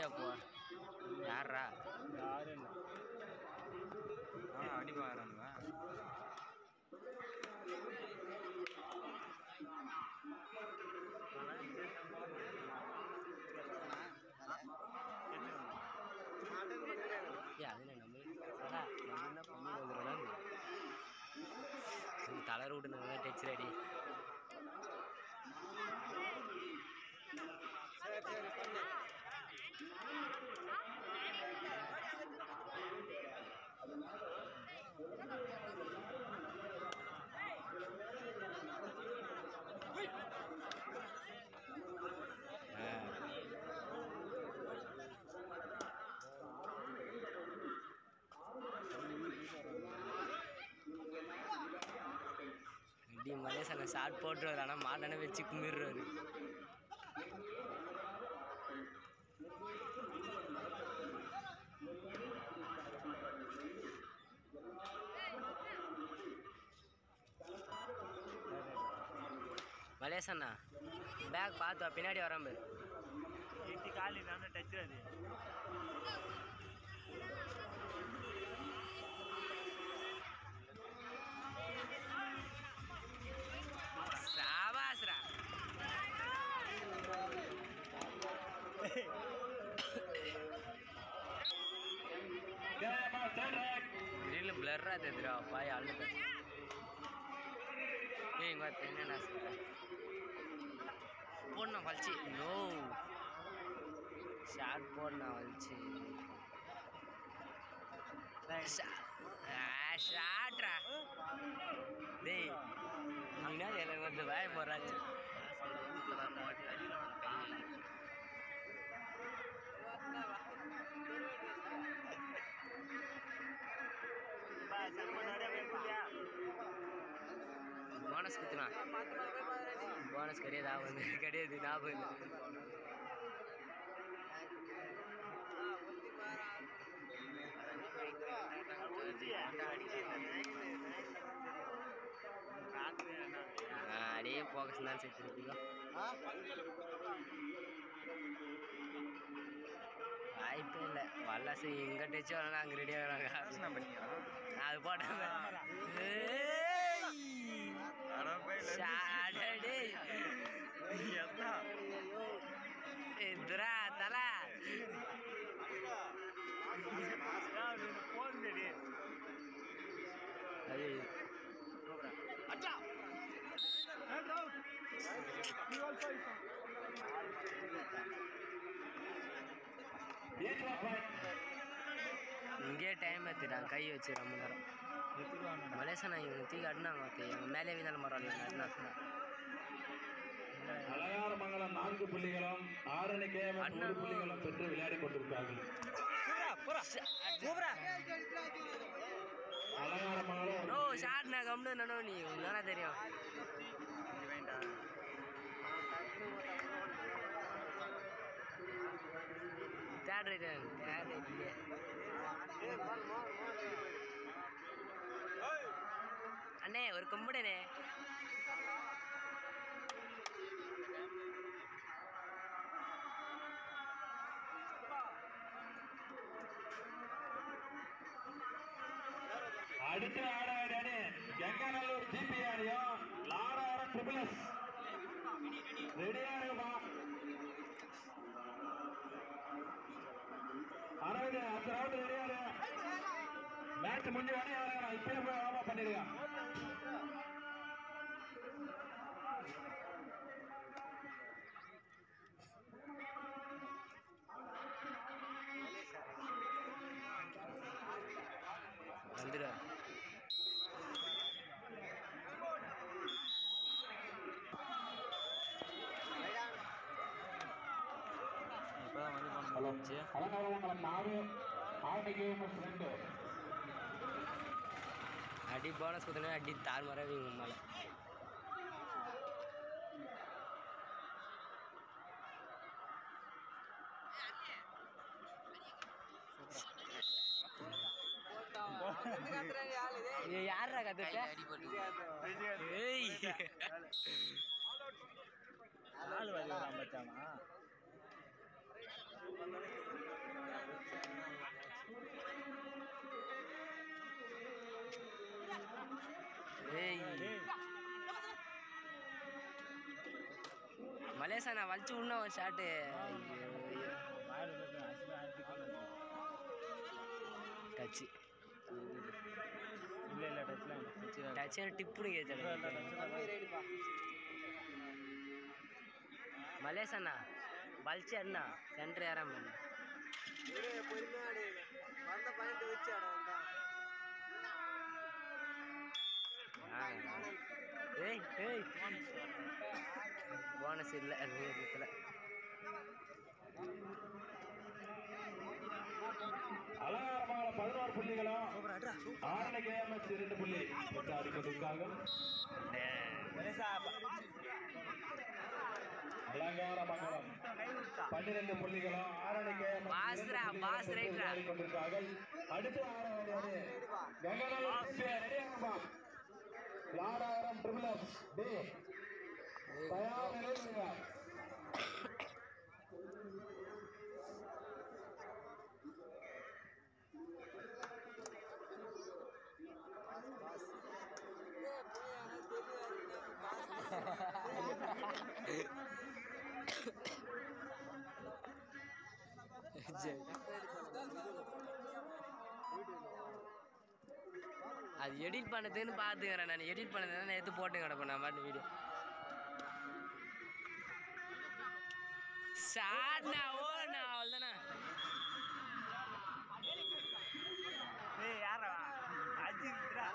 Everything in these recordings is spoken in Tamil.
ஐடியா போ. யாரா யாரும் ஆ அடி பாக்குறானுங்க ஏ அதில் நம்ம சரா என்ன பண்ணி வந்துடுறோம் கலர் விட்டுனாங்க ரெடி இப்படி மலேசன ஷார்ட் போட்டுருவார். ஆனால் மாட்டானே வச்சு கும்பிடுறாரு மலேசண்ணா பேக் பார்த்து பின்னாடி வராமல் காலி நான் டச் அது கிரில் பிளர்ரா தெரியுதுடா பாய் அழுது ஏய் இங்க பார்த்து என்னடா சொல்ற போடணும் வலிச்சு நோ ஷார்ட் போடணும் வலிச்சு ஷார்ட்ரா டேய் நீனா எனக்கு வந்து வாய போறாச்சு போனஸ் குத்துனா போனஸ் கிடையாது ஆகுது கிடையாது ஞாபகம் இல்லை. ஆ, அடியே போகஸ் தான் சேர்த்துருக்கீங்க வாய்ப்பே இல்லை. வல்லசு எங்கே டச்சு வரலாம் அங்கே ரெடியாக வராங்க அது போட்டாங்க இங்கே கை வச்சு ரொம்ப நேரம். மலேசனா இவங்க தூக்கி அடினாங்க ஒருத்தன். இவங்க மேலே வீணாலும் பரவாயில்ல இவங்க அடினா சொன்னா அலங்காரமங்கலம் நான்கு புள்ளிகளும் ஆரணி அண்ணா. மூன்று புள்ளிகளும் பெற்று விளையாடி கொண்டிருக்கிறார்கள். அலங்காரமங்கலம் ஓ ஷார்ட் நான் கம்னு நானோ நீ உங்களுக்கு தெரியும். தேர்ட் ரைட் அண்ணே ஒரு கும்பிடனே மேட்ச் முடிஞ்ச உடனே ஆறாங்க இப்பயே போய் ஆமா பண்ணிடுங்க. வந்துடுவார் இப்பதான் வந்து ஹலோ. முடிஞ்சு அலங்காரமங்கலம் நாலு ஆரணி கேஎம்எஸ் ரெண்டு. அடி போனஸ் கொடுத்தனே அடி தாறுமாறாக இவங்க மேலே. யாரு யாரா கத்துட்ட? ஏய். ஆள் மச்சானா. மலேசா நான் வலிச்சு விடணும் ஒரு ஷாட்டு டச்சு இல்லை இல்லை டச்லாம் டச்சு. மலேசண்ணா வலிச்சு அண்ணா சென்டர் ஏறாம ஏய் ஏய். போனஸ் இல்லை அது இடத்துல அலங்காரமாக பதினோரு புள்ளிகளும் ஆரணி கேஎம்எஸ் இரண்டு புள்ளி. அடிப்பதற்காக அலங்கார மங்கலம். பன்னிரண்டு புள்ளிகளும் ஆரணி கேஎம்எஸ் அடுத்து ஆறாவது கங்கநல்லூர் ரெடியாகுமா லாடாரம் ட்ரிபிள் டி. தயார் நிலையில் அது எடிட் பண்ணதுன்னு பார்த்துக்கிறேன் நான். எடிட் பண்ணதுன்னு நான் எடுத்து போட்டு கிடப்பேன் நான் பாட்டு வீடியோ ஓண்ணா அவ்வளோதானே ஏய் யாரா? அஜித்ரா.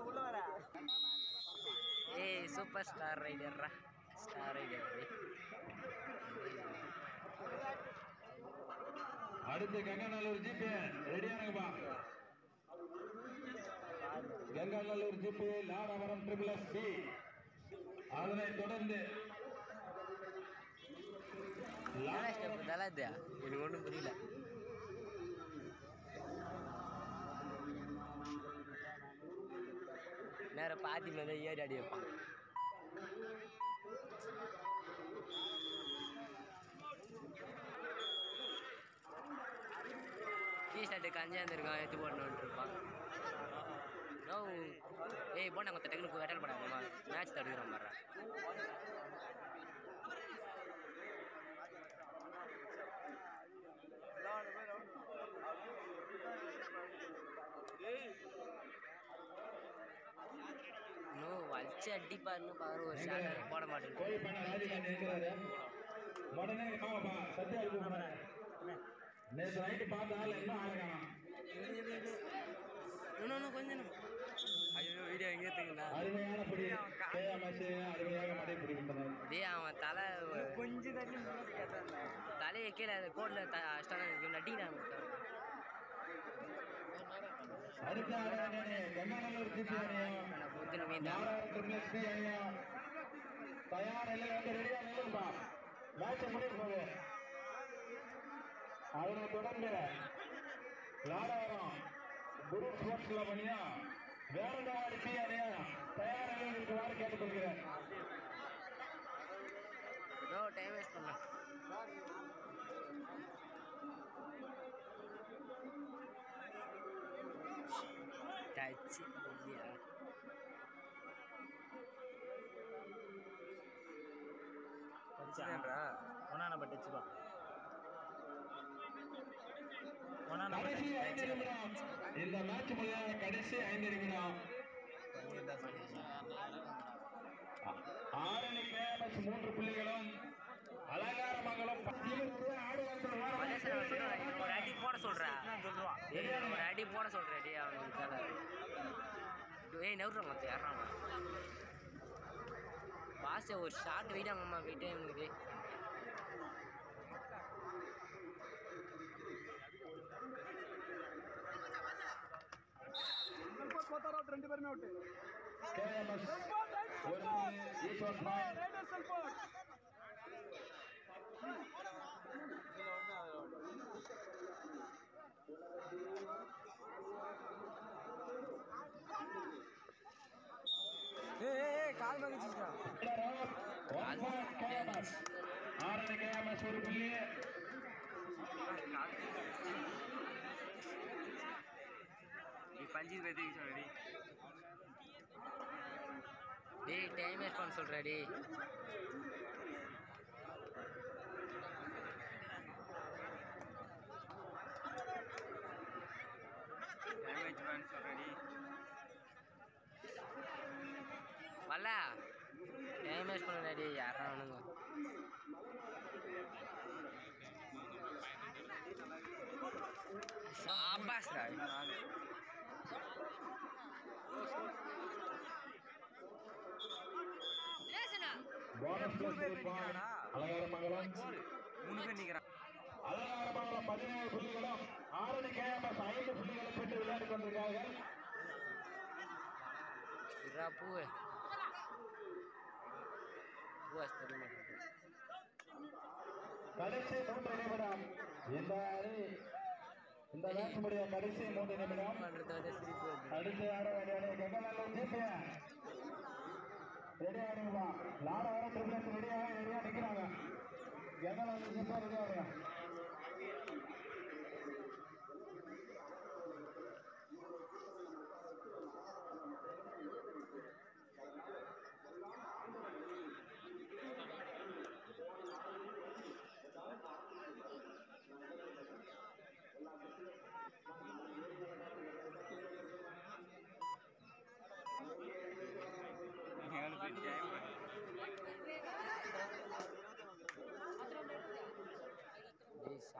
உள்ள வர ஏய் சூப்பர் ஸ்டார் ரைடர்ரா ஸ்டார் ரைடர் அடுத்து கங்கநல்லூர் ஜிபி ரெடியானுங்கப்பா கங்காநல்லூர் ஜிபி லாரவரம் ட்ரிபிள் எஸ் பி அதனை தொடர்ந்து நல்லா எனக்கு ஒன்றும் புரியல. நேரம் பாத்தி மேலே ஏறி அடி வைப்பான். டீ ஷர்ட்டு கஞ்சா இருந்திருக்கான் எடுத்து போடணுன்ட்டு இருப்பான். நோ ஏய் போண்டா கொஞ்சம் டக்குனு வெட்டல் படாதம்மா மேட்ச் தடுக்கிறோம் பாரு. இன்னும் வலிச்சு அடிப்பாருன்னு பாரு ஒரு ஷாட் போட இன்னும் கொஞ்சம் வீடியோ எங்கே எடுத்துங்கண்ணா அருமையான பிடி அருமையாக அப்படியே அவன் தலை கொஞ்சம் தண்ணி கேட்டான் தலையை கீழே கோட்டில் த அஷ்டாங்க நட்டிக்கிறாங்க தயார் நிலையில் வந்து ரெடியா நில்லுங்கப்பா. மேட்ச் அதனை தொடர்ந்து குரு ஸ்போர்ட்ஸ் கிளப் வேறந்தவாடி பி அணியும் தயார் நிலையில் இருக்குமாறு கேட்டுக்கொள்கிறேன். நோ டைம் வேஸ்ட் டச்சு இல்லையா படிச்சுடா ஒன்னா நம்ம டச்சுப்பா ஒன்னா நம்ம இந்த மேட்ச் முடியாத கடைசி ஐந்து நிமிடம். மூன்று புள்ளிகளும் அலங்காரமங்கலம் ஒரு அடி போட ஏய் ஒரு அடி போட தலை ஏய் நவுறாங்க ஏறாங்க பாச ஒரு ஷார்ட் வெயிட்டாங்கம்மா வெயிட்டே எனக்கு கேஎம்எஸ் ஒரு புள்ளி ஈஸ்வர் பாய் கால் மகிழ்ச்சிடா One point KMS. Arani KMS ஒரு புள்ளி பஞ்சு பத்தி சொல்லி டேய் டைம் வேஸ்ட் பண்ண சொல்கிறா டேய் டேமேஜ் பண்ண சொல்றடி வரல டைம் வேஸ்ட் பண்ண டேய் யாரா அவனுங்க சாபாஸ்டா போனஸ் பிளஸ் இருப்பான் அலங்காரமங்கலம். பதினேழு புள்ளிகளும் ஆரணி கேஎம்எஸ் ஐந்து புள்ளிகளை பெற்று விளையாடி கொண்டிருக்கிறார்கள். மாட்டேங்குது கடைசி மூன்று நிமிடம். இந்த இந்த மேட்ச் முடிய கடைசி மூன்று நிமிடம். அடுத்து ஆட வேண்டிய கங்கநல்லூர் ஜிபிஎன் ரெடி ஆடுங்கப்பா நாலு வர ட்ரிபிள்ஸ் ரெடியாக ரெடியாக நிற்கிறாங்க கங்கநல்லூர் ஜிபிஎன் ரெடி ஆடுங்க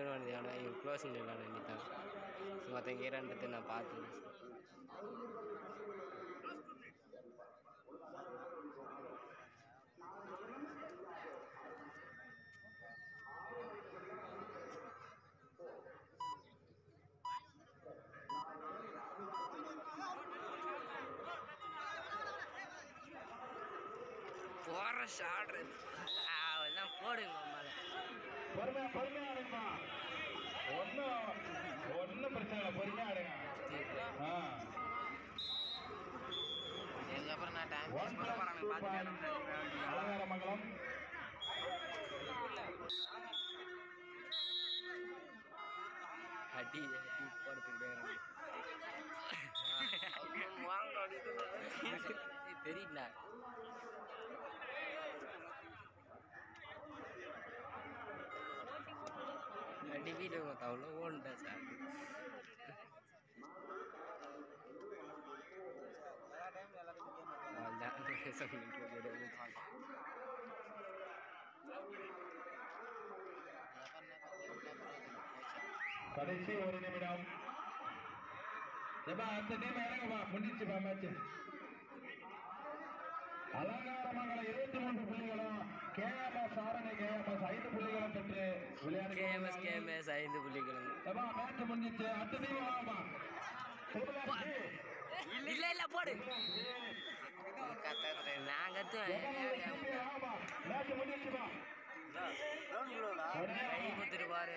పోయి తెలియడం అనేది ఏమన్నా ఈ క్లోజింగ్ వెళ్ళానండి తను మొత్తం ఏరంటే నా పాత போடுற ஷார்ட் அதெல்லாம் போடுங்க அம்மால பொறுமையா பொறுமையா ஆடுங்கப்பா ஒன்றும் ஒன்றும் பிரச்சனை இல்லை. பொறுமையா ஆடுங்க ஆ. அலங்காரமங்கலம். அடி போடுறதுக்கிட்டே தெரியல ரெண்டு வீடியோ மொத்தம் அவ்வளோ சார் கடைசி ஒரு நிமிடம். ஏப்பா அடுத்த டீம் இறங்கப்பா. முடிச்சுப்பா மேட்ச் அலங்காரமாக இருபத்தி மூன்று புள்ளிகளும் கே ஆரணி கேஎம்எஸ் கேஎம்எஸ் ஐந்து புள்ளிகளும் இல்ல இல்ல போடு. நான் கத்துவேன். கை குத்துட்டு பாரு